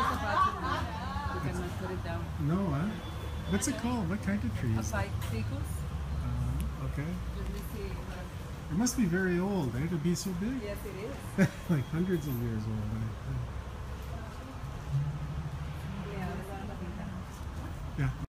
a button. You cannot put it down. No, huh? What's it called? What kind of tree A ficus. Uh, okay. Let me see. It must be very old, eh? To be so big? Yes, it is. like hundreds of years old. eh? Yeah.